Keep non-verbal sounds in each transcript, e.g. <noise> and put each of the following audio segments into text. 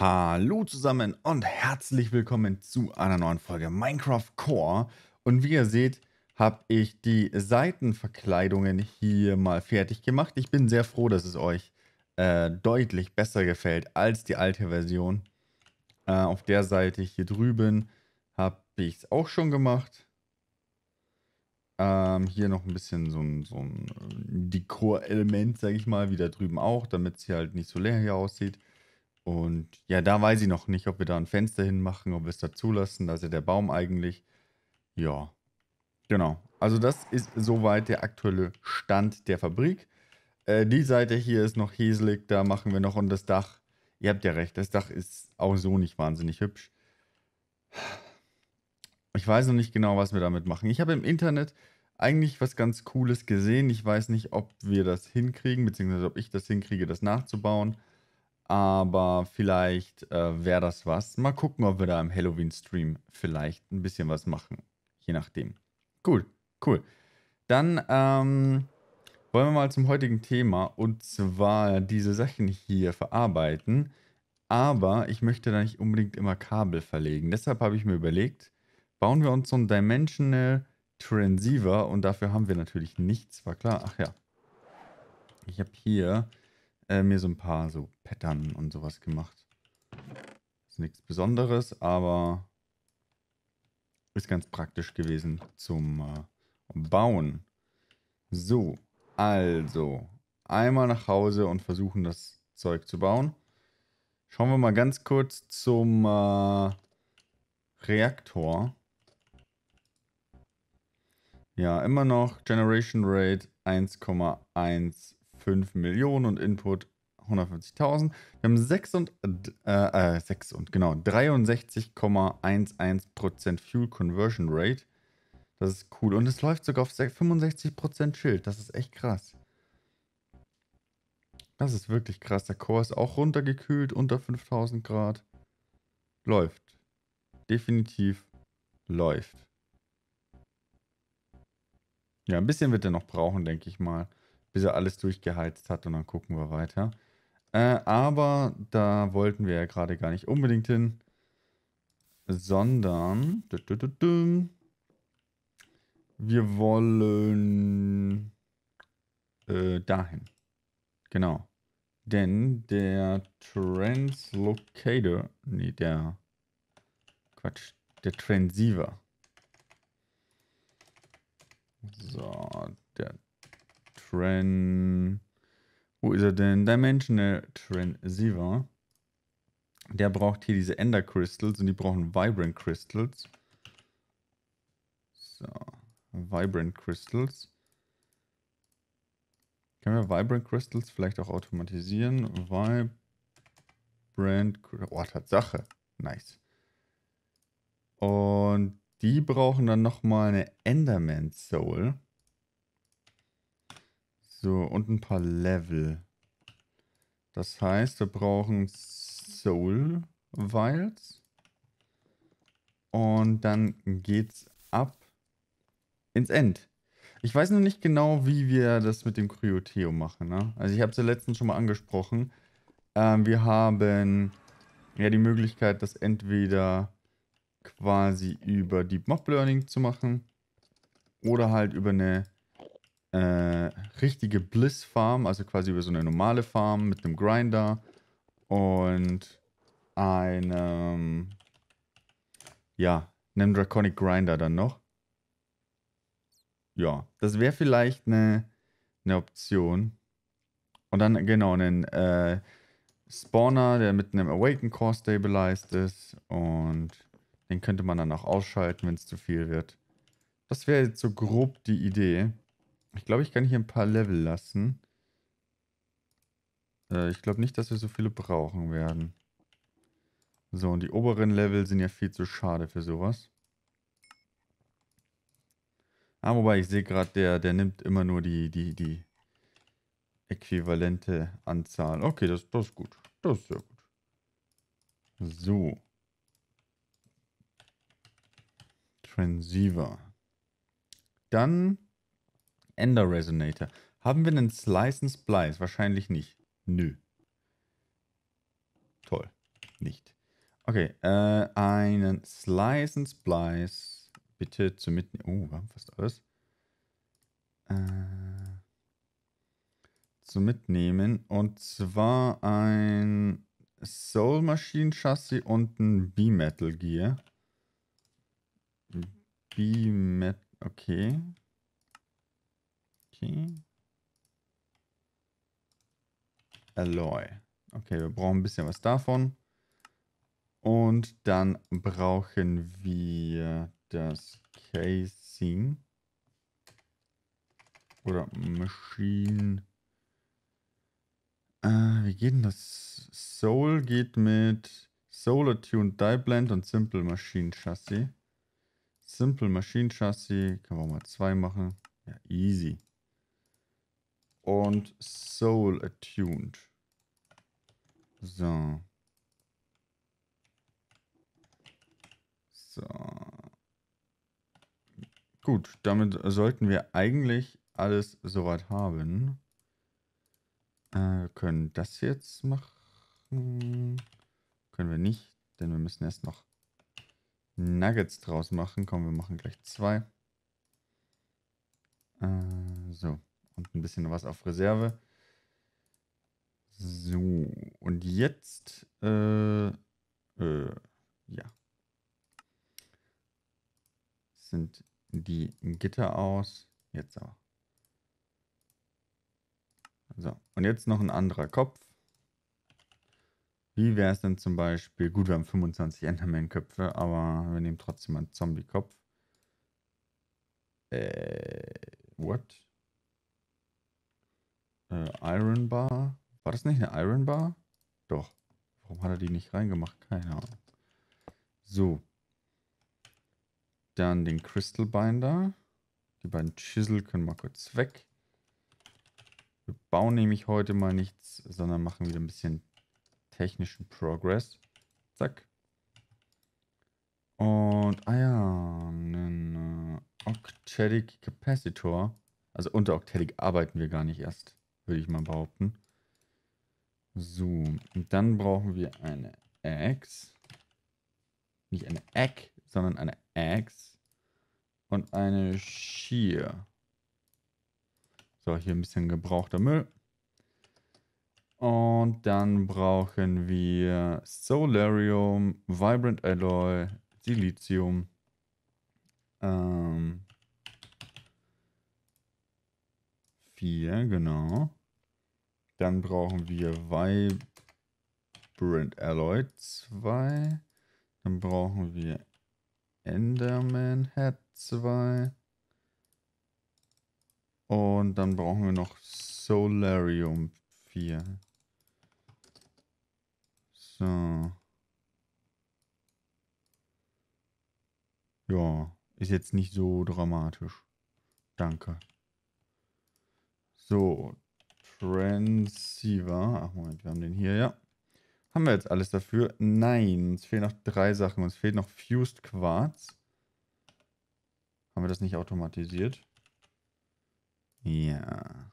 Hallo zusammen und herzlich willkommen zu einer neuen Folge Minecraft Core. Und wie ihr seht, habe ich die Seitenverkleidungen hier mal fertig gemacht. Ich bin sehr froh, dass es euch äh, deutlich besser gefällt als die alte Version. Äh, auf der Seite hier drüben habe ich es auch schon gemacht. Ähm, hier noch ein bisschen so ein, so ein Dekor-Element, sage ich mal, wie da drüben auch, damit es hier halt nicht so leer hier aussieht. Und ja, da weiß ich noch nicht, ob wir da ein Fenster hinmachen, ob wir es da zulassen. Da ist ja der Baum eigentlich. Ja, genau. Also das ist soweit der aktuelle Stand der Fabrik. Äh, die Seite hier ist noch häselig, da machen wir noch und das Dach. Ihr habt ja recht, das Dach ist auch so nicht wahnsinnig hübsch. Ich weiß noch nicht genau, was wir damit machen. Ich habe im Internet eigentlich was ganz Cooles gesehen. Ich weiß nicht, ob wir das hinkriegen, beziehungsweise ob ich das hinkriege, das nachzubauen. Aber vielleicht äh, wäre das was. Mal gucken, ob wir da im Halloween-Stream vielleicht ein bisschen was machen. Je nachdem. Cool, cool. Dann ähm, wollen wir mal zum heutigen Thema und zwar diese Sachen hier verarbeiten. Aber ich möchte da nicht unbedingt immer Kabel verlegen. Deshalb habe ich mir überlegt, bauen wir uns so einen Dimensional Transceiver und dafür haben wir natürlich nichts, war klar. Ach ja. Ich habe hier äh, mir so ein paar so Pattern und sowas gemacht. Ist nichts Besonderes, aber ist ganz praktisch gewesen zum äh, Bauen. So, also einmal nach Hause und versuchen das Zeug zu bauen. Schauen wir mal ganz kurz zum äh, Reaktor. Ja, immer noch Generation Rate 1,1 5 Millionen und Input 150.000. Wir haben 6 und, äh, 6 und genau 63,11% Fuel Conversion Rate. Das ist cool. Und es läuft sogar auf 65% Schild. Das ist echt krass. Das ist wirklich krass. Der Core ist auch runtergekühlt unter 5000 Grad. Läuft. Definitiv läuft. Ja, ein bisschen wird er noch brauchen, denke ich mal bis er alles durchgeheizt hat und dann gucken wir weiter. Äh, aber da wollten wir ja gerade gar nicht unbedingt hin, sondern wir wollen äh, dahin. Genau. Denn der Translocator, nee, der Quatsch, der Transceiver. So, Tran... Wo ist er denn? Dimensional Transceiver. Der braucht hier diese Ender Crystals und die brauchen Vibrant Crystals. So, Vibrant Crystals. Können wir Vibrant Crystals vielleicht auch automatisieren? Vibrant... Oh, Tatsache. Nice. Und die brauchen dann nochmal eine Enderman Soul. So, und ein paar Level. Das heißt, wir brauchen Soul Vials. Und dann geht's ab ins End. Ich weiß noch nicht genau, wie wir das mit dem Kryoteo machen. Ne? Also ich habe es ja letztens schon mal angesprochen. Ähm, wir haben ja die Möglichkeit, das entweder quasi über Deep Mob Learning zu machen oder halt über eine äh, richtige Bliss-Farm, also quasi über so eine normale Farm mit einem Grinder und einem, ja, einem Draconic Grinder dann noch. Ja, das wäre vielleicht eine, eine Option. Und dann, genau, einen äh, Spawner, der mit einem Awaken Core stabilized ist. Und den könnte man dann auch ausschalten, wenn es zu viel wird. Das wäre jetzt so grob die Idee. Ich glaube, ich kann hier ein paar Level lassen. Äh, ich glaube nicht, dass wir so viele brauchen werden. So, und die oberen Level sind ja viel zu schade für sowas. Ah, wobei ich sehe gerade, der, der nimmt immer nur die, die, die äquivalente Anzahl. Okay, das, das ist gut. Das ist sehr gut. So. Transceiver. Dann Ender Resonator. Haben wir einen Slice and Splice? Wahrscheinlich nicht. Nö. Toll. nicht. Okay, äh, einen Slice and Splice. Bitte zu mitnehmen. Oh, wir haben fast alles. Äh, zu mitnehmen. Und zwar ein Soul Machine Chassis und ein B-Metal Gear. B-Metal, okay. Okay. Alloy. Okay, wir brauchen ein bisschen was davon. Und dann brauchen wir das Casing. Oder Machine. Äh, wie geht denn das? Soul geht mit Solar Tuned Die Blend und Simple Machine Chassis. Simple Machine Chassis, können wir mal zwei machen. Ja, easy. Und Soul Attuned. So. So. Gut, damit sollten wir eigentlich alles soweit haben. Äh, können das jetzt machen. Können wir nicht, denn wir müssen erst noch Nuggets draus machen. Komm, wir machen gleich zwei. Äh, so. Und ein bisschen was auf Reserve. So. Und jetzt, äh, äh, ja. Sind die Gitter aus. Jetzt aber. So, und jetzt noch ein anderer Kopf. Wie wäre es denn zum Beispiel, gut, wir haben 25 Enderman-Köpfe, aber wir nehmen trotzdem einen Zombie-Kopf. Äh, what? Äh, Iron Bar? War das nicht eine Iron Bar? Doch. Warum hat er die nicht reingemacht? Keine Ahnung. So. Dann den Crystal Binder. Die beiden Chisel können mal kurz weg. Wir bauen nämlich heute mal nichts, sondern machen wieder ein bisschen technischen Progress. Zack. Und, ah ja, einen uh, Octadic Capacitor. Also unter Octadic arbeiten wir gar nicht erst, würde ich mal behaupten. So, und dann brauchen wir eine Axe. Nicht eine Egg, sondern eine Axe. Und eine Shear. So, hier ein bisschen gebrauchter Müll. Und dann brauchen wir Solarium, Vibrant Alloy, Silizium. Ähm, vier, genau. Dann brauchen wir Vibrant Alloy 2. Dann brauchen wir Enderman Head 2. Und dann brauchen wir noch Solarium 4. So. Ja, ist jetzt nicht so dramatisch. Danke. So, Transceiver. Ach Moment, wir haben den hier, ja. Haben wir jetzt alles dafür? Nein, uns fehlen noch drei Sachen. Uns fehlt noch Fused Quartz. Haben wir das nicht automatisiert? Ja.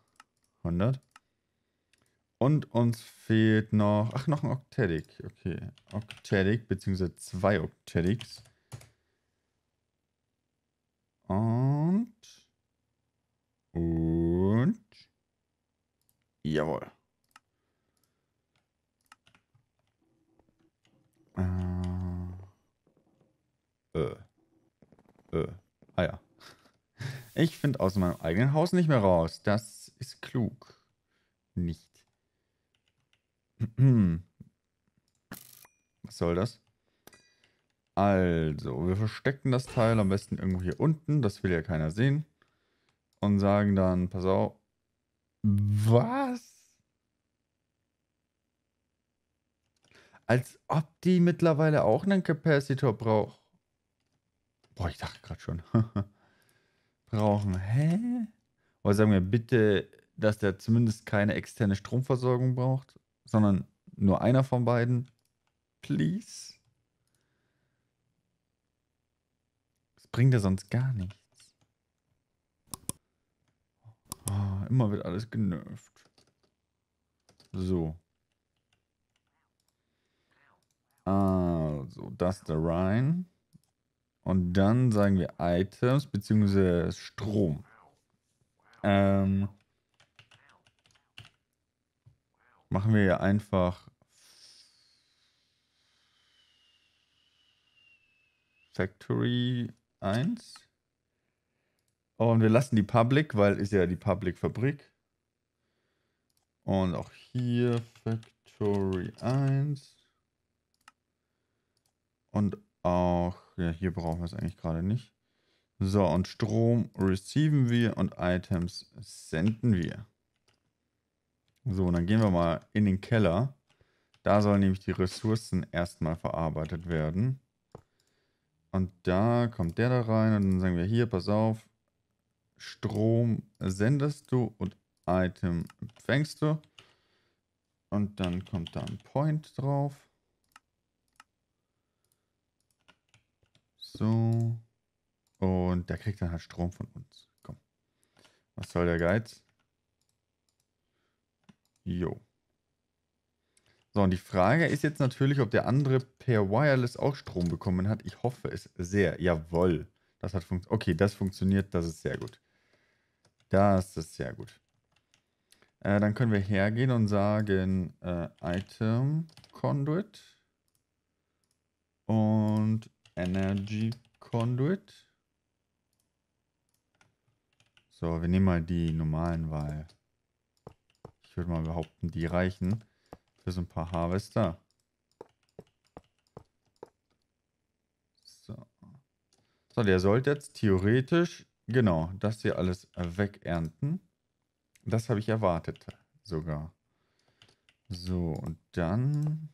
100. Und uns fehlt noch... Ach, noch ein Octadic. Okay. Octadic, beziehungsweise zwei Octadics. Und... Und... Jawohl. Äh. Äh. Äh. Ah ja. Ich finde aus meinem eigenen Haus nicht mehr raus. Das ist klug. Nicht. Was soll das? Also, wir verstecken das Teil am besten irgendwo hier unten. Das will ja keiner sehen. Und sagen dann, pass auf. Was? Als ob die mittlerweile auch einen Capacitor braucht. Boah, ich dachte gerade schon. <laughs> brauchen. Hä? Oder sagen wir bitte, dass der zumindest keine externe Stromversorgung braucht, sondern nur einer von beiden. Please. Das bringt ja sonst gar nichts. Oh, immer wird alles genervt. So. das da rein. Und dann sagen wir Items bzw. Strom. Ähm, machen wir ja einfach Factory 1. Und wir lassen die Public, weil ist ja die Public-Fabrik. Und auch hier Factory 1. Und auch, ja, hier brauchen wir es eigentlich gerade nicht. So, und Strom receiven wir und Items senden wir. So, und dann gehen wir mal in den Keller. Da sollen nämlich die Ressourcen erstmal verarbeitet werden. Und da kommt der da rein und dann sagen wir hier, pass auf, Strom sendest du und Item empfängst du. Und dann kommt da ein Point drauf. So. Und der kriegt dann halt Strom von uns. Komm. Was soll der Geiz? Jo. So, und die Frage ist jetzt natürlich, ob der andere per Wireless auch Strom bekommen hat. Ich hoffe es sehr. Jawohl. Das hat funktioniert. Okay, das funktioniert. Das ist sehr gut. Das ist sehr gut. Äh, dann können wir hergehen und sagen äh, Item Conduit und Energy Conduit. So, wir nehmen mal die normalen, weil ich würde mal behaupten, die reichen. Für so ein paar Harvester. So. So, der sollte jetzt theoretisch, genau, das hier alles wegernten. Das habe ich erwartet sogar. So, und dann...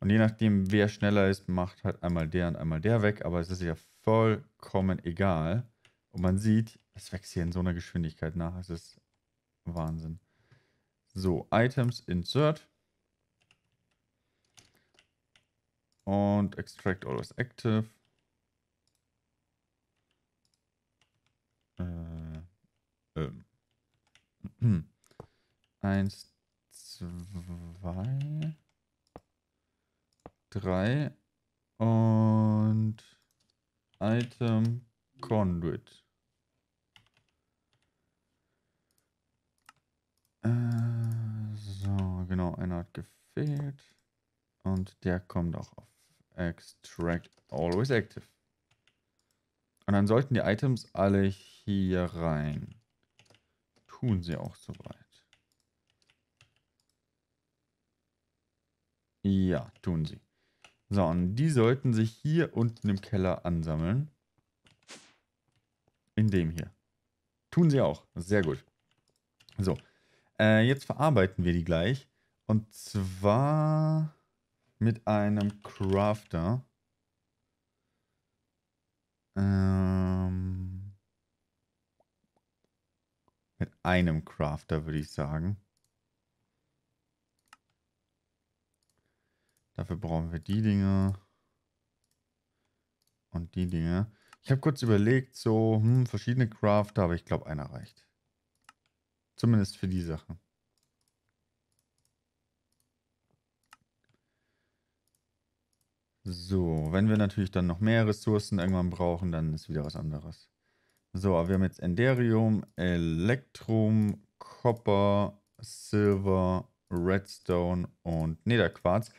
Und je nachdem, wer schneller ist, macht halt einmal der und einmal der weg. Aber es ist ja vollkommen egal. Und man sieht, es wächst hier in so einer Geschwindigkeit nach. Es ist Wahnsinn. So, Items, Insert. Und Extract Always Active. Ähm. <clears throat> Eins, zwei, drei und Item Conduit. Äh, so, genau, einer hat gefehlt. Und der kommt auch auf Extract Always Active. Und dann sollten die Items alle hier rein. Tun sie auch soweit. Ja, tun sie. So, und die sollten sich hier unten im Keller ansammeln. In dem hier. Tun sie auch. Sehr gut. So, äh, jetzt verarbeiten wir die gleich. Und zwar mit einem Crafter. Ähm, mit einem Crafter würde ich sagen. Dafür brauchen wir die Dinge. Und die Dinge. Ich habe kurz überlegt, so hm, verschiedene Crafter, aber ich glaube, einer reicht. Zumindest für die Sache. So, wenn wir natürlich dann noch mehr Ressourcen irgendwann brauchen, dann ist wieder was anderes. So, wir haben jetzt Enderium, Elektrum, Copper, Silver, Redstone und Netherquarz.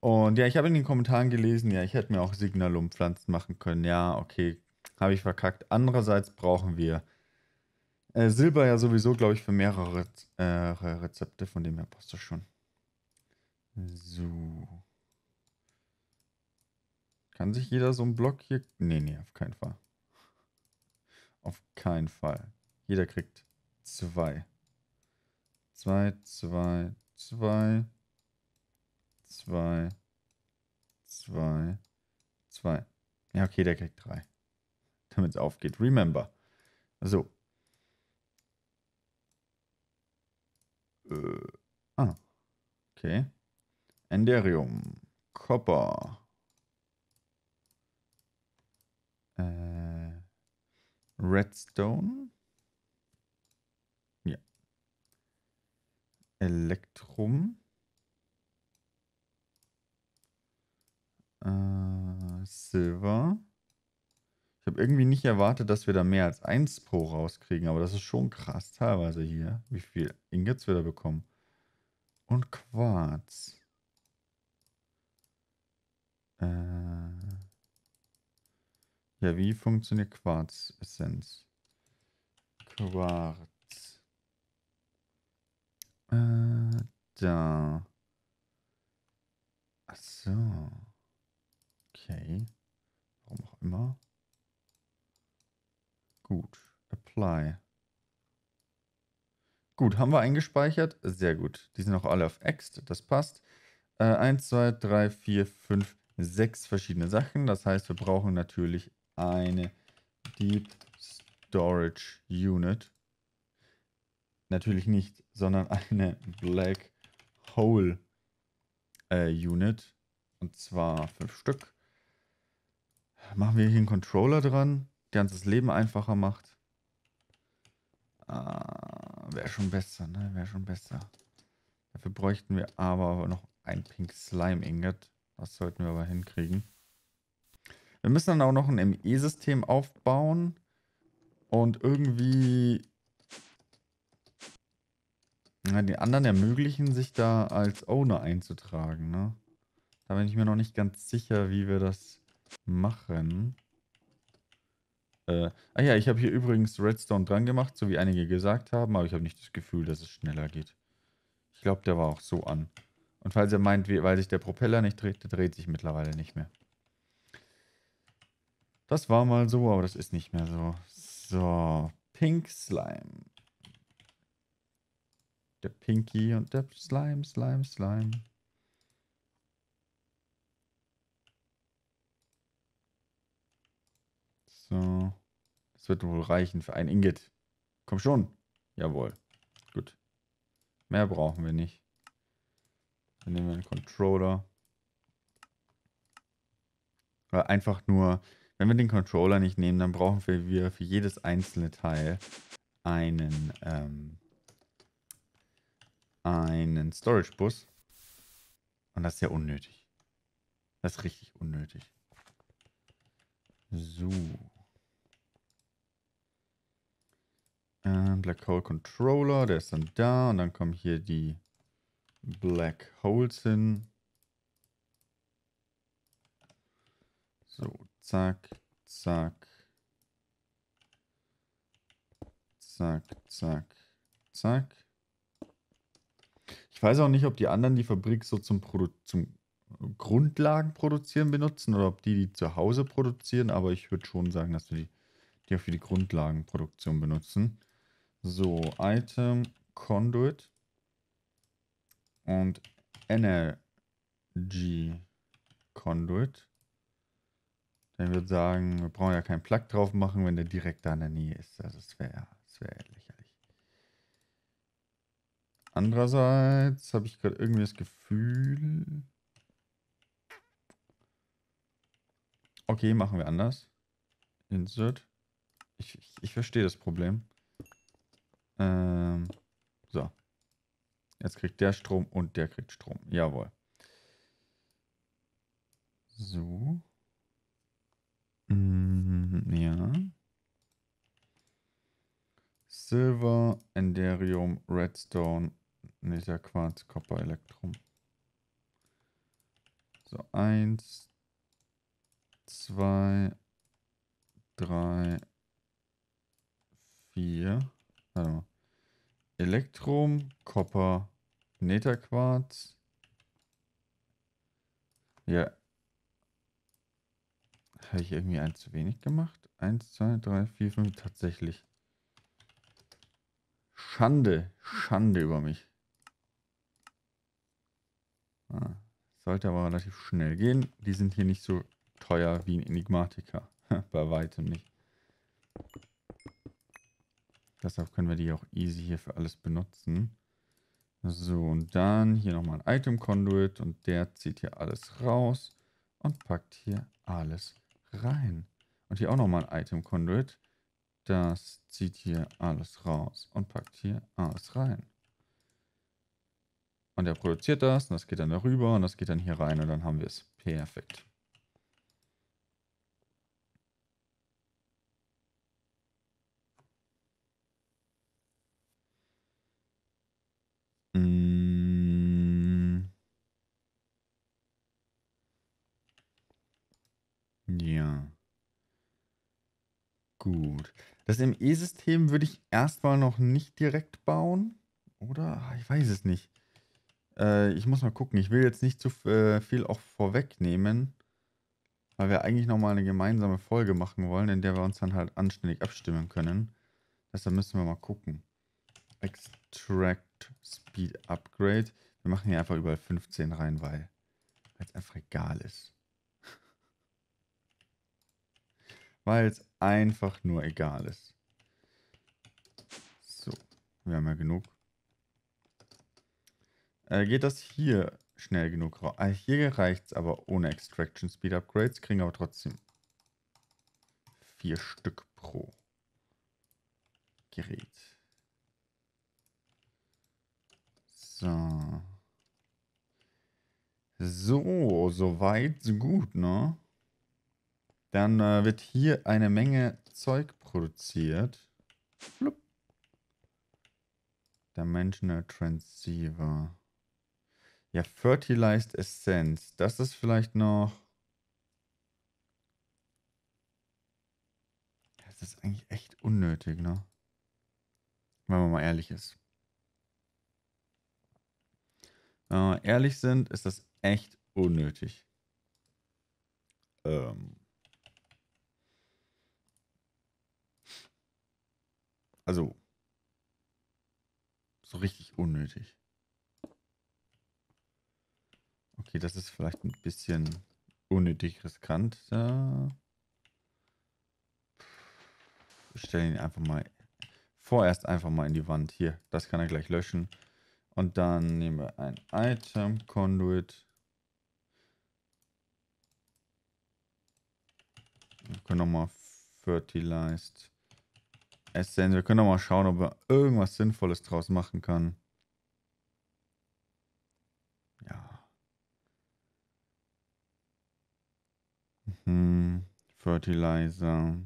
Und ja, ich habe in den Kommentaren gelesen, ja, ich hätte mir auch Signalum-Pflanzen machen können. Ja, okay, habe ich verkackt. Andererseits brauchen wir äh, Silber ja sowieso, glaube ich, für mehrere äh, Rezepte, von dem her passt das schon. So. Kann sich jeder so einen Block hier... Nee, nee, auf keinen Fall. Auf keinen Fall. Jeder kriegt zwei. Zwei, zwei, zwei, zwei, zwei, zwei. Ja, okay, der kriegt drei. <laughs> Damit es aufgeht. Remember. So. Äh, ah. Okay. Enderium. Copper. Äh, Redstone. Ja. Elektrum. Silver. Ich habe irgendwie nicht erwartet, dass wir da mehr als 1 pro rauskriegen, aber das ist schon krass teilweise hier, wie viel Ingots wir da bekommen. Und Quarz. Äh ja, wie funktioniert Quarz-Essenz? Quarz. Äh, da. Ach so. Okay. Warum auch immer. Gut. Apply. Gut, haben wir eingespeichert. Sehr gut. Die sind auch alle auf Ext. Das passt. Äh, 1, 2, 3, 4, 5, 6 verschiedene Sachen. Das heißt, wir brauchen natürlich eine Deep Storage Unit. Natürlich nicht, sondern eine Black Hole äh, Unit. Und zwar fünf Stück. Machen wir hier einen Controller dran, das Leben einfacher macht. Ah, Wäre schon besser, ne? Wäre schon besser. Dafür bräuchten wir aber noch ein Pink Slime Ingot. Das sollten wir aber hinkriegen. Wir müssen dann auch noch ein ME-System aufbauen. Und irgendwie ja, die anderen ermöglichen sich da als Owner einzutragen, ne? Da bin ich mir noch nicht ganz sicher, wie wir das machen. Äh, ah ja, ich habe hier übrigens Redstone dran gemacht, so wie einige gesagt haben, aber ich habe nicht das Gefühl, dass es schneller geht. Ich glaube, der war auch so an. Und falls ihr meint, weil sich der Propeller nicht dreht, der dreht sich mittlerweile nicht mehr. Das war mal so, aber das ist nicht mehr so. So, Pink Slime. Der Pinky und der Slime, Slime, Slime. So. Das wird wohl reichen für ein Ingot. Komm schon. Jawohl. Gut. Mehr brauchen wir nicht. Dann nehmen wir einen Controller. Einfach nur, wenn wir den Controller nicht nehmen, dann brauchen wir für jedes einzelne Teil einen, ähm, einen Storage Bus. Und das ist ja unnötig. Das ist richtig unnötig. So. Ähm, Black Hole Controller, der ist dann da. Und dann kommen hier die Black Holes hin. So, zack, zack. Zack, zack, zack. Ich weiß auch nicht, ob die anderen die Fabrik so zum, Produ zum Grundlagen produzieren benutzen oder ob die die zu Hause produzieren, aber ich würde schon sagen, dass wir die, die auch für die Grundlagenproduktion benutzen. So, Item, Conduit und Energy Conduit. Dann würde sagen, wir brauchen ja keinen Plug drauf machen, wenn der direkt da in der Nähe ist. Also das wäre das wär lächerlich. Andererseits habe ich gerade irgendwie das Gefühl... Okay, machen wir anders. Insert. Ich, ich, ich verstehe das Problem. Ähm, so. Jetzt kriegt der Strom und der kriegt Strom. Jawohl. So. Mm, ja. Silver, Enderium, Redstone, Nether Quarz, Copper, Elektrum. So, eins, zwei, drei, vier. Warte mal. Elektrum, Copper, Netherquarz. Ja, habe ich irgendwie eins zu wenig gemacht? Eins, zwei, drei, vier, fünf. Tatsächlich. Schande. Schande über mich. Ah, sollte aber relativ schnell gehen. Die sind hier nicht so teuer wie ein Enigmatica. <laughs> Bei weitem nicht. Deshalb können wir die auch easy hier für alles benutzen. So, und dann hier nochmal ein Item Conduit und der zieht hier alles raus und packt hier alles rein. Und hier auch nochmal ein Item Conduit. Das zieht hier alles raus und packt hier alles rein. Und er produziert das und das geht dann darüber und das geht dann hier rein und dann haben wir es. Perfekt. Gut. Das ME-System würde ich erstmal noch nicht direkt bauen. Oder? Ah, ich weiß es nicht. Äh, ich muss mal gucken. Ich will jetzt nicht zu äh, viel auch vorwegnehmen. Weil wir eigentlich nochmal eine gemeinsame Folge machen wollen, in der wir uns dann halt anständig abstimmen können. Deshalb müssen wir mal gucken. Extract Speed Upgrade. Wir machen hier einfach überall 15 rein, weil es einfach egal ist. Weil es einfach nur egal ist. So, wir haben ja genug. Äh, geht das hier schnell genug raus? Ah, hier reicht es aber ohne Extraction Speed Upgrades, kriegen aber trotzdem vier Stück pro Gerät. So. So, soweit, so gut, ne? Dann äh, wird hier eine Menge Zeug produziert. Flup. Dimensional Transceiver. Ja, Fertilized Essence. Das ist vielleicht noch... Das ist eigentlich echt unnötig, ne? Wenn man mal ehrlich ist. Wenn wir ehrlich sind, ist das echt unnötig. Ähm... Also, so richtig unnötig. Okay, das ist vielleicht ein bisschen unnötig riskant. Ich stelle ihn einfach mal vorerst einfach mal in die Wand. Hier, das kann er gleich löschen. Und dann nehmen wir ein Item Conduit. Wir können nochmal Fertilized Essence. Wir können doch mal schauen, ob wir irgendwas Sinnvolles draus machen kann. Ja. Mhm. Fertilizer.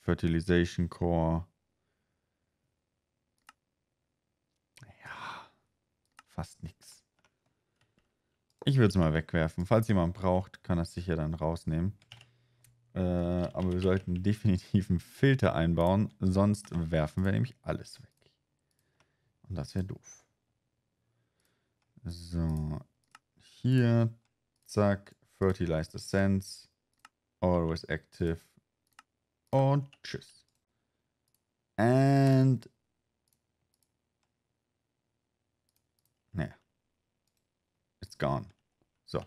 Fertilization Core. Ja. Fast nichts. Ich würde es mal wegwerfen. Falls jemand braucht, kann das sicher dann rausnehmen. Äh, aber wir sollten <laughs> definitiv einen Filter einbauen, sonst werfen wir nämlich alles weg. Und das wäre doof. So, hier, zack, Fertilized Essence, always active und tschüss. And ne, it's gone. So,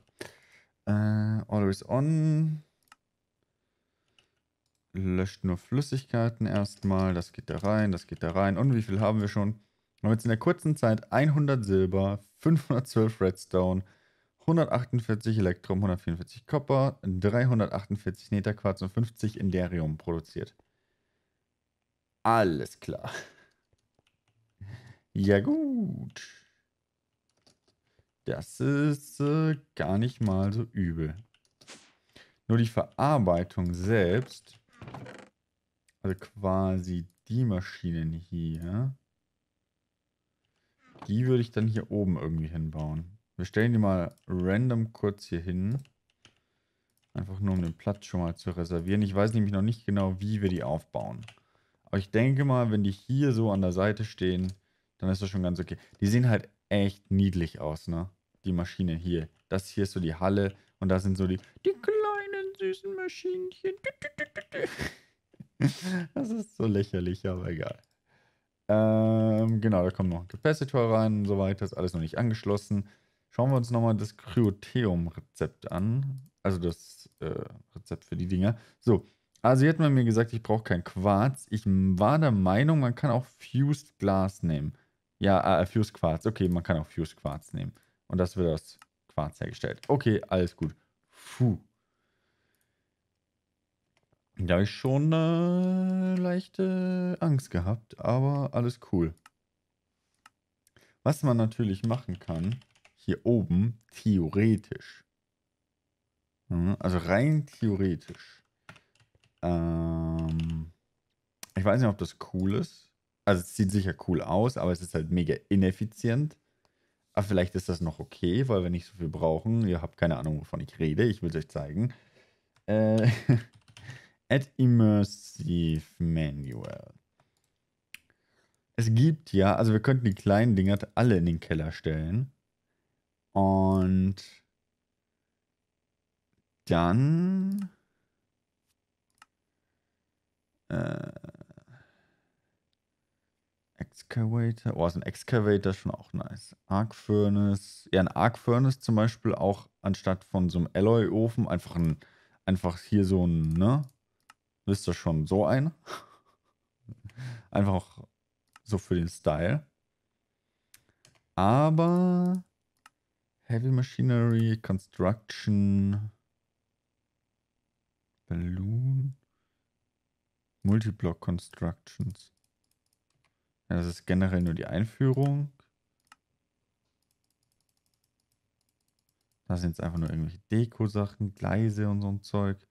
äh, always on löscht nur Flüssigkeiten erstmal. Das geht da rein, das geht da rein. Und wie viel haben wir schon? Wir haben jetzt in der kurzen Zeit 100 Silber, 512 Redstone, 148 Elektrum, 144 Copper, 348 Netherquarz und 50 Inderium produziert. Alles klar. Ja gut. Das ist äh, gar nicht mal so übel. Nur die Verarbeitung selbst also quasi die Maschinen hier. Die würde ich dann hier oben irgendwie hinbauen. Wir stellen die mal random kurz hier hin. Einfach nur um den Platz schon mal zu reservieren. Ich weiß nämlich noch nicht genau, wie wir die aufbauen. Aber ich denke mal, wenn die hier so an der Seite stehen, dann ist das schon ganz okay. Die sehen halt echt niedlich aus, ne? Die Maschinen hier. Das hier ist so die Halle und da sind so die, die süßen Maschinchen. <laughs> das ist so lächerlich, aber egal. Ähm, genau, da kommt noch ein Capacitor rein und so weiter. Ist alles noch nicht angeschlossen. Schauen wir uns nochmal das Cryotheum-Rezept an. Also das äh, Rezept für die Dinger. So, also hier hat man mir gesagt, ich brauche kein Quarz. Ich war der Meinung, man kann auch Fused Glas nehmen. Ja, äh, Fused Quarz. Okay, man kann auch Fused Quarz nehmen. Und das wird aus Quarz hergestellt. Okay, alles gut. Puh. Da habe ich schon äh, leichte Angst gehabt, aber alles cool. Was man natürlich machen kann, hier oben, theoretisch. Also rein theoretisch. Ähm, ich weiß nicht, ob das cool ist. Also es sieht sicher cool aus, aber es ist halt mega ineffizient. Aber vielleicht ist das noch okay, weil wir nicht so viel brauchen. Ihr habt keine Ahnung, wovon ich rede. Ich will es euch zeigen. Äh, <laughs> Add Immersive Manual. Es gibt ja, also wir könnten die kleinen Dinger alle in den Keller stellen. Und dann äh, Excavator. Oh, ist ein Excavator schon auch nice. Arc Furnace. Ja, ein Arc Furnace zum Beispiel auch anstatt von so einem Alloy-Ofen einfach ein, einfach hier so ein, ne? Wisst ihr schon, so ein. <laughs> einfach auch so für den Style. Aber Heavy Machinery, Construction, Balloon, Multiblock Constructions. Ja, das ist generell nur die Einführung. Das sind jetzt einfach nur irgendwelche Deko-Sachen, Gleise und so ein Zeug.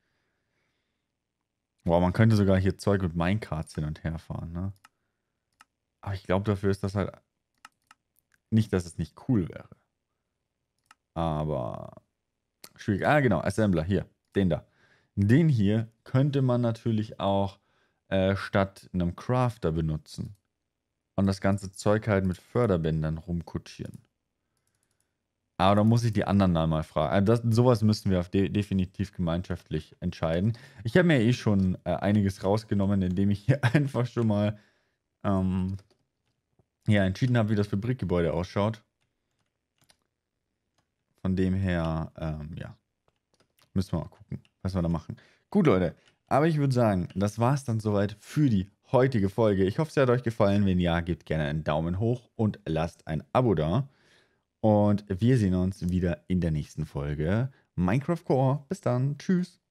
Boah, man könnte sogar hier Zeug mit Minecarts hin und her fahren, ne? Aber ich glaube, dafür ist das halt nicht, dass es nicht cool wäre. Aber schwierig. Ah, genau, Assembler, hier, den da. Den hier könnte man natürlich auch äh, statt einem Crafter benutzen. Und das ganze Zeug halt mit Förderbändern rumkutschieren. Aber da muss ich die anderen dann mal fragen. Also das, sowas müssen wir de definitiv gemeinschaftlich entscheiden. Ich habe mir eh schon äh, einiges rausgenommen, indem ich hier <laughs> einfach schon mal ähm, ja, entschieden habe, wie das Fabrikgebäude ausschaut. Von dem her, ähm, ja, müssen wir mal gucken, was wir da machen. Gut, Leute, aber ich würde sagen, das war es dann soweit für die heutige Folge. Ich hoffe, es hat euch gefallen. Wenn ja, gebt gerne einen Daumen hoch und lasst ein Abo da. Und wir sehen uns wieder in der nächsten Folge Minecraft Core. Bis dann. Tschüss.